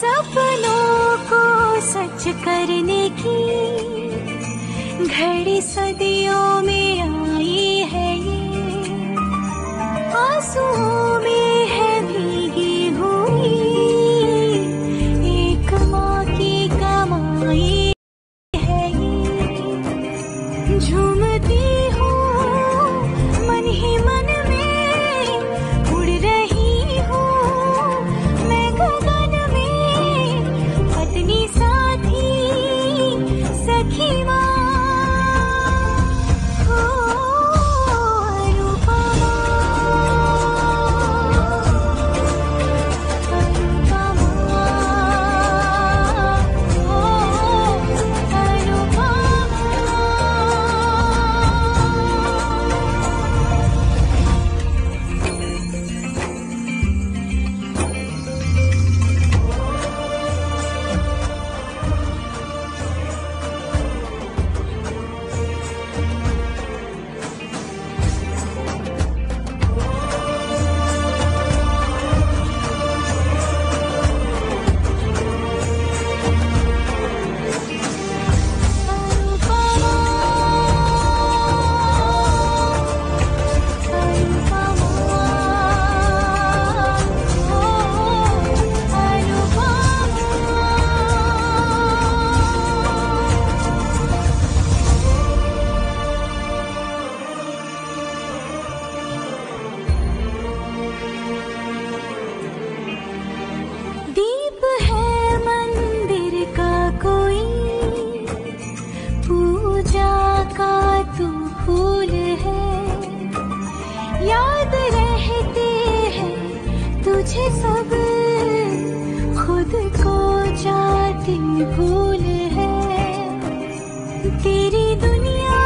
सपनों को सच करने की घड़ी सदियों में आई तुझे सब खुद को जाती भूल है। तेरी दुनिया,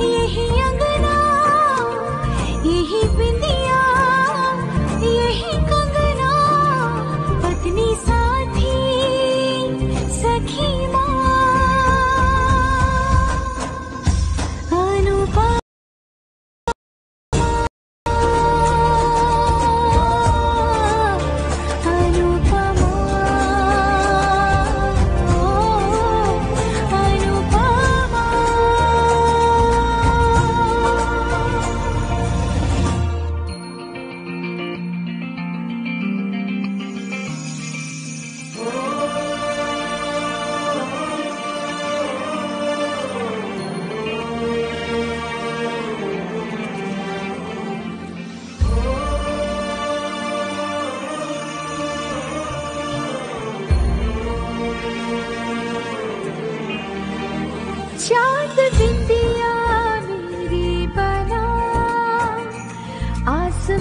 यही अंगना, यही बिंदिया, यही कंगना। पत्नी, साथी, सखी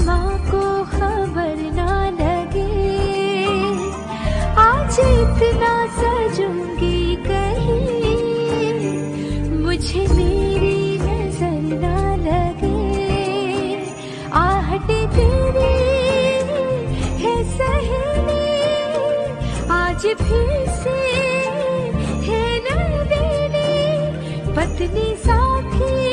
आसमां को खबर ना लगे। आज इतना सजूँगी कहीं। मुझे मेरी नज़र ना लगे। आहट है सहेली। आज फिर से है नवेली पत्नी साथी